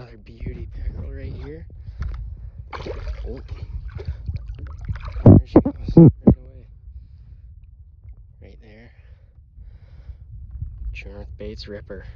Another beauty pickerel right here. Oh. There she goes, right away. Right there. Charlotte Bates Ripper.